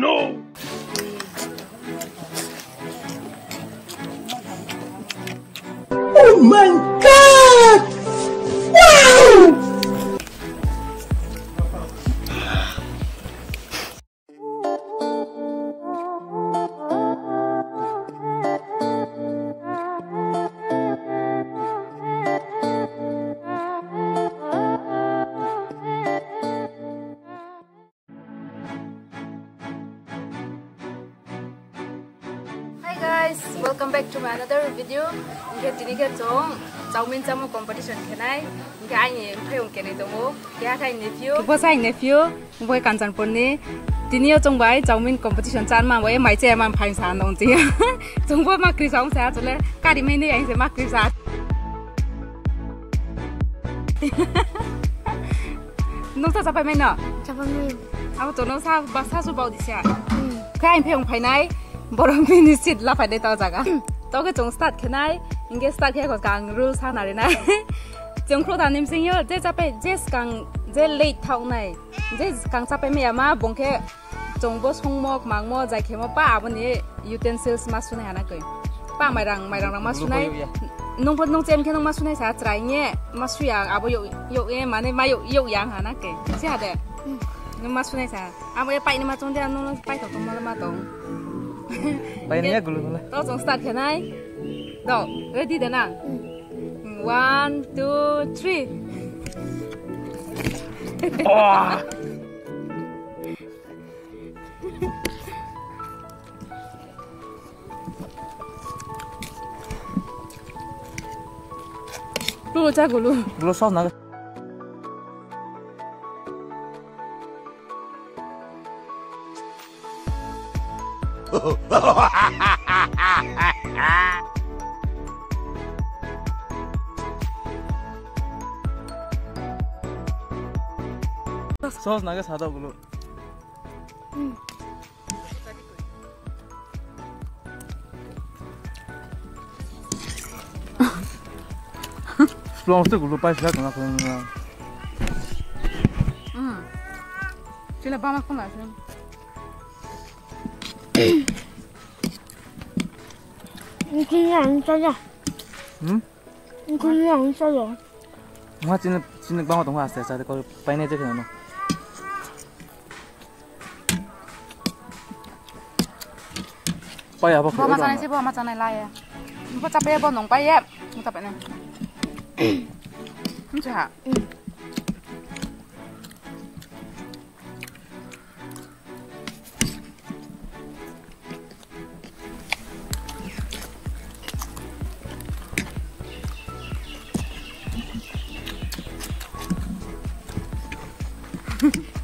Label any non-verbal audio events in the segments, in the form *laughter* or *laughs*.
no! another video ingke tini ke chong chowmin chamo competition khenai ingke ai ni pheyong kene tomo ya khai nephew bo sai nephew bo kanchan porni tini yo chong bai chowmin competition chan ma wai mai che ma phain san dong ji chong bo ma kri song sa chole kari mai nei ai se ma kri sa nong sa chapai mai na chapai mai abo to nong sa ba sa su bau disia khai pheyong phai nai บรมีนิสิตลาไปได้ต่อจากอะ तो के जों start खनाय इंगे start हे कांग रूल सा ना रेना जों क्रो दानिम सिंग यो जे जापे जे कांग जे लेट थाव नाय जे कांग जापे मे यामा बोंखे जोंबो संगमक मांगमो जायखेमो पा आबनि युटेन्सिल्स मा सुनाय हाना गय पा माइरां माइरां रां मा सुनाय नोंफोर नों जेम के नों मा सुनाय सा त्रायने मा सुया आबो यो यो ए माने मा यो यो यांग हाना के से हादे नों मा सुनाय सा आबो ए पाइने मा जों दे नों पाइखौ मा मा दं chong de nong pai to tong ma ma tong. Bay niya gulo nila. Tao trong start cái này. Đâu, ready đấy nào. One, two, three. Lu cha của lu. Gulo sauce naga. sauce naga sada gulo. Belum mesti gulo pa sila kena kena. Chỉ là ba mắt không lại xem. Ừ. 你今天让这样， Hmm? 你今天让这样， Mga chinik chinik ba mo tong hasta sa ko pay na jek No. Pay apa ko? Bo macam này sih, bo macam này lai ya. Bo capek bo nong pai ya. Bo capek nih. Không chả. nampak *laughs*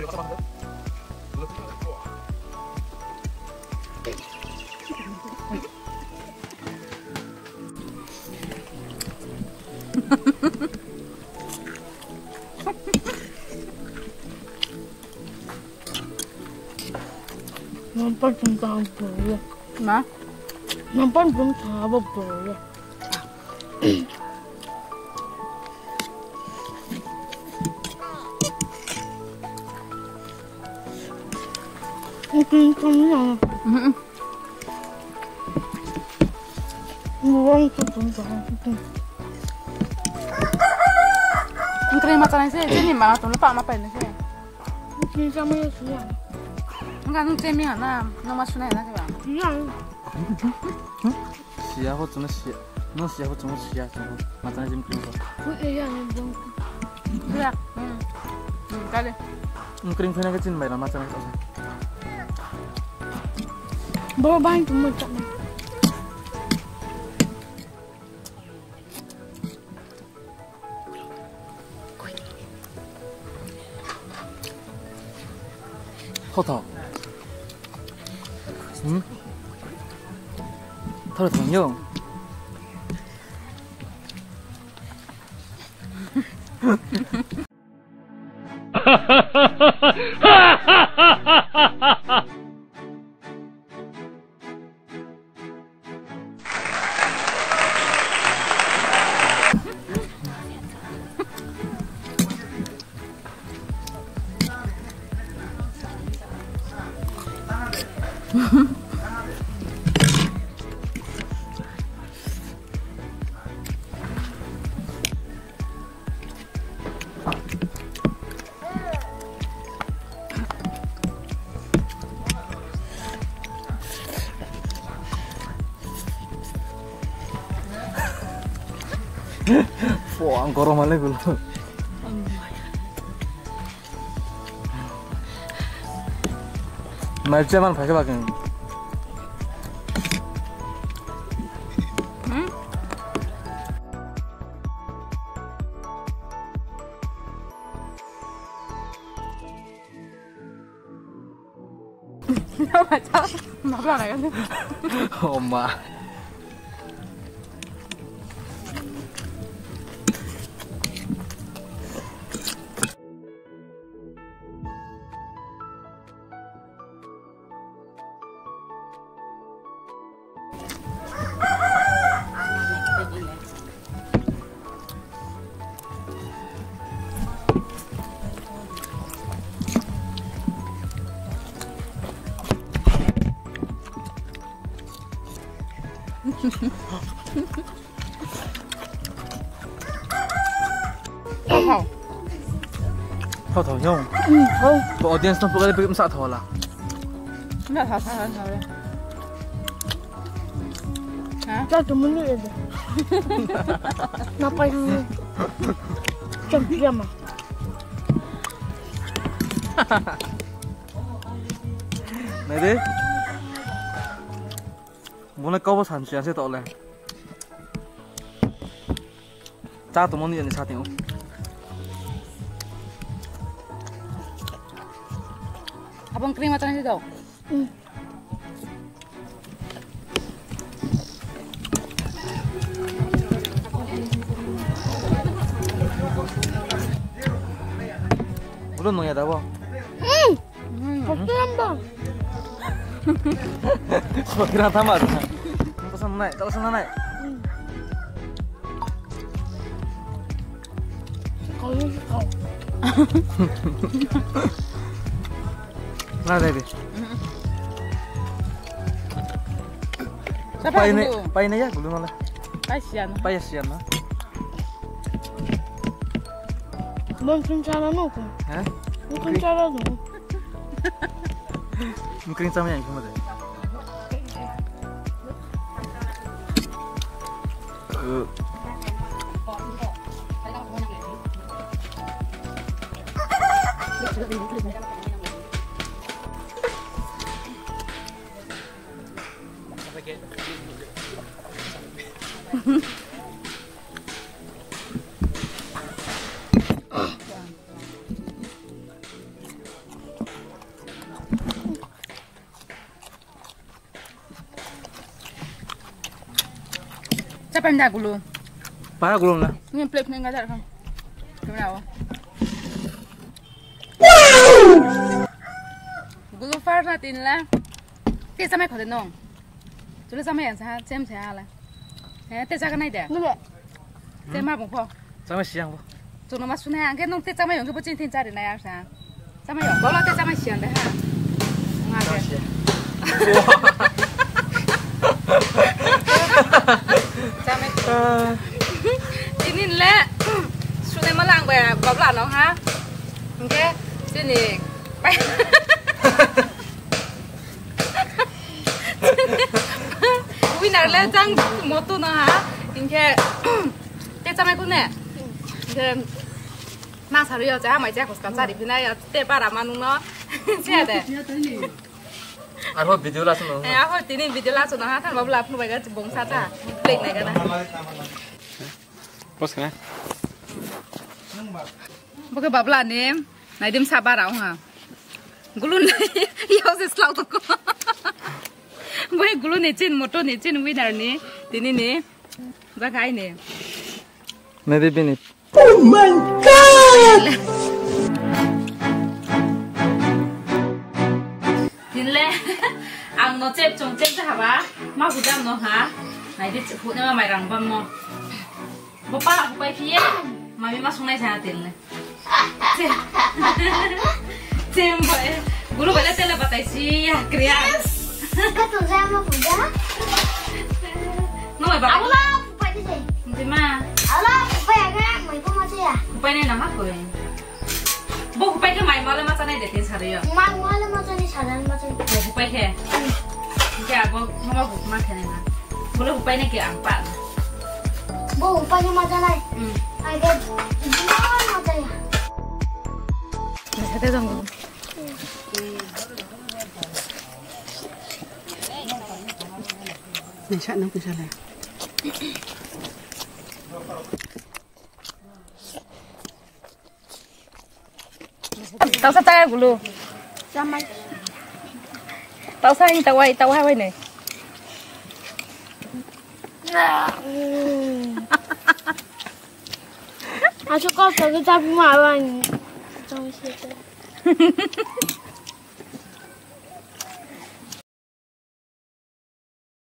我上。我上班。哈哈哈哈哈！我不紧张，不会。Apa? Mungkin kamu Buang itu tentang apa? Ang kering macam này sih, jadi mana tuh lupa apa ini sih. Mungkin kamu ya siang. Enggak nung cemi hana, nung masuk nih nanti bang. Siang. Siya ko tuna siya. No siya ko tuna siya. Mata na siapa cuma siapa no siapa cuma siapa cuma matanya jam krim kok iya nih bang iya kali krim kena kecil bayar matanya kok bawa bahan tuh macam Hotel. Hmm? 그렇군요. গরম হলে গুলো 말째만 밝혀봐게 응? 맞아? 나도 알아요 엄마 *laughs* không không Thao thầu nhung. Ừ, không. Bộ audience nó bữa bị sợ thò là. nó thảo thảo thảo thảo hả Ra tụi mình đi rồi. *laughs* Nó bay hơn. Chậm chậm à. Này đi. Muốn là câu vào sản xuất sẽ tổ lên. Cha tụi mình đi ăn sao tiểu. abang krim atau nasi tau Ừ. 물론 농이야 나고. Pasti nambah. Semakin tamat. Mau kesana naik, tak kesana naik. Kalau ini kau. Nah, deh. ఉన్నాయి దోశలు ఉన్నాయి అదేది పైన పైన గుడి మళ్ళీ పై అన్న Não é nunca. Hã? Não crinchava nunca. Não crinchava nunca, mas é. คือ 怕冷？怕冷啦？你放那点啦？这怎么搞得弄？这怎么样子啊？怎么这样啦？哎，这咋个那一点？这怎么不破？怎么稀罕不？怎么不稀罕？给弄这怎么用都不见天咋的那样啥？怎么用？我老这怎么稀罕的哈？哈哈哈哈哈！哈哈哈哈哈！Ngon đấy. *laughs* *laughs* Sao mày? Ini le. Sudah malang ba babla no ha. Oke. Sini. Winner le jang moto no ha. Inke. Te samai ku ne. Inke. Na saru yo ja mai ja ko skan sari pina ya te para manu no. Sia de. aku video langsung eh aku ini video langsung nah kan bapak lapu mereka cebong sata klik naik kan bos kan bapak lah nih nah dim sabar aku ha gulun. Ya harus selalu tuh bukan gulun nicin motor nicin winner nih. Ini nih. Udah kain nih. Oh my god! Ang no chep chong chep cha ba ma hu jam no ha nai di hu na mai rang bam mo bo pa hu pai phi ma mi ma sung nai sa tin le chem bai guru bai tele batai si ya kriya Các tụi ra mà phụ giá no mai ba phụ phải đi gì ti ma lo phụ phải ra Mày có mà gì à hu pai ne na ma ko Bukupai ke mai malam macam ni, dia tinggal dia. Mai malam macam ni, sarang macam ni. Bukupai ke? Ya, bukupai ni ke angpat. Bukupai ni macam ni. Ada macam ni. Nih, saya tengok. Nih, saya nak pisah. Sợ này. tao sa ta gulu Ra mày tao sa tao quay tao hai quay này À, cho con tới cái giáp mà bạn. Trong xe